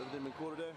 Everything been cool today?